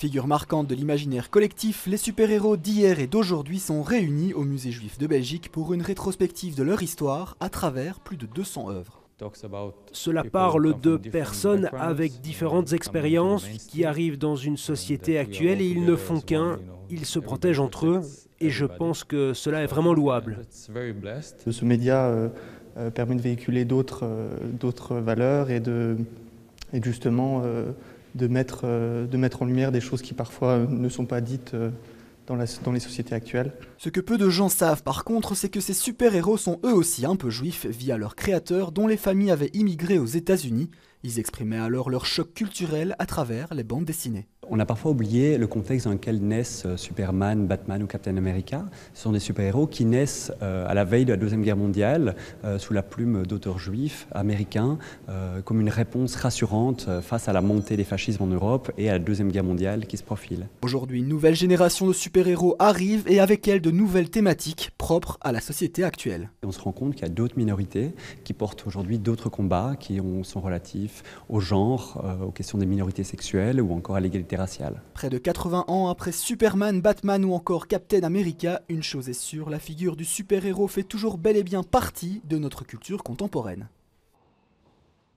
Figures marquantes de l'imaginaire collectif, les super-héros d'hier et d'aujourd'hui sont réunis au musée juif de Belgique pour une rétrospective de leur histoire à travers plus de 200 œuvres. Cela parle de personnes avec différentes expériences qui arrivent dans une société actuelle et ils ne font qu'un, ils se protègent entre eux et je pense que cela est vraiment louable. Ce média euh, euh, permet de véhiculer d'autres euh, valeurs et, de, et justement de mettre, de mettre en lumière des choses qui parfois ne sont pas dites dans, les sociétés actuelles. Ce que peu de gens savent par contre, c'est que ces super-héros sont eux aussi un peu juifs via leurs créateurs dont les familles avaient immigré aux États-Unis. Ils exprimaient alors leur choc culturel à travers les bandes dessinées. On a parfois oublié le contexte dans lequel naissent euh, Superman, Batman ou Captain America. Ce sont des super-héros qui naissent euh, à la veille de la Deuxième Guerre mondiale euh, sous la plume d'auteurs juifs américains comme une réponse rassurante face à la montée des fascismes en Europe et à la Deuxième Guerre mondiale qui se profile. Aujourd'hui, une nouvelle génération de super-héros arrive et avec elle de nouvelles thématiques propres à la société actuelle. On se rend compte qu'il y a d'autres minorités qui portent aujourd'hui d'autres combats qui sont relatifs au genre, aux questions des minorités sexuelles ou encore à l'égalité Près de 80 ans après Superman, Batman ou encore Captain America, une chose est sûre, la figure du super-héros fait toujours bel et bien partie de notre culture contemporaine.